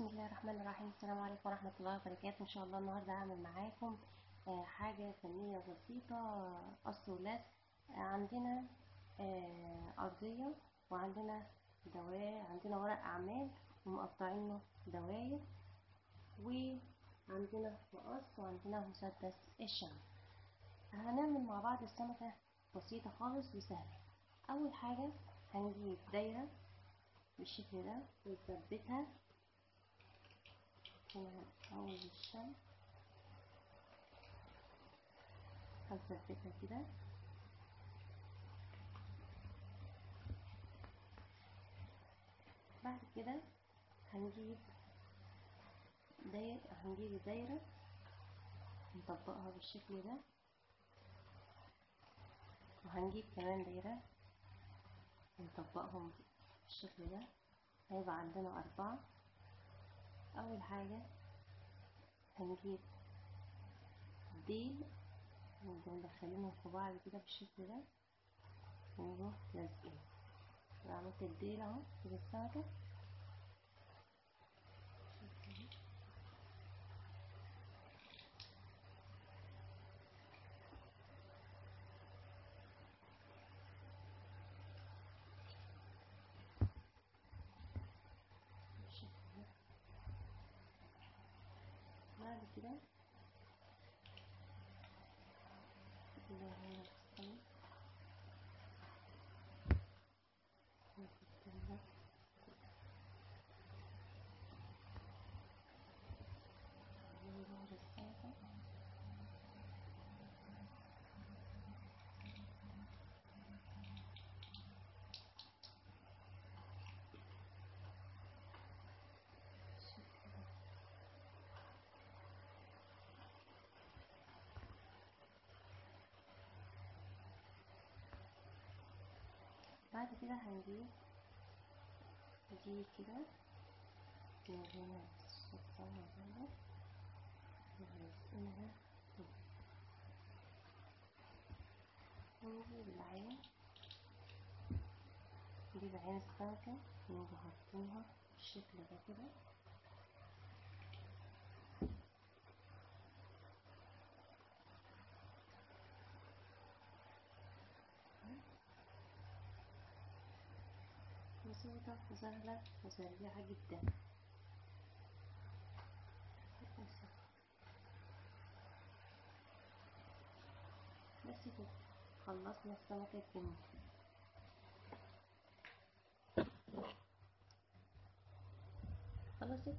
الرحمن الرحيم. السلام عليكم ورحمة الله وبركاته. إن شاء الله النهاردة هعمل معاكم آه، حاجة فنية بسيطة ولزق آه، عندنا آه، أرضية وعندنا دواير عندنا ورق أعمال ومقطعينه دواير وعندنا مقص وعندنا مسدس الشمع. هنعمل مع بعض السمكة بسيطة خالص وسهلة. أول حاجة هنجيب دايرة بالشكل ده ونثبتها هنا أول الشمع هنثبتها كده بعد كده هنجيب دايرة هنجيب دايرة نطبقها بالشكل ده. وهنجيب كمان دايرة نطبقهم بالشكل ده. هيبقى عندنا أربعة. أول حاجة هنجيب ديل وندخلينهم في بعض كده بالشكل ده ونروح لازقين عملت الديل أهو في السمكة بعد كده اللي هو بعد كده هنجيب دي كده. هنا نحطها هنا ونلزقها ونجيب العين نجيب عين السمكة ونجي حاطينها بالشكل ده كده. بسيطة وسهلة وسريعة جدا. بس كده خلصنا السمكة الكمية خلصت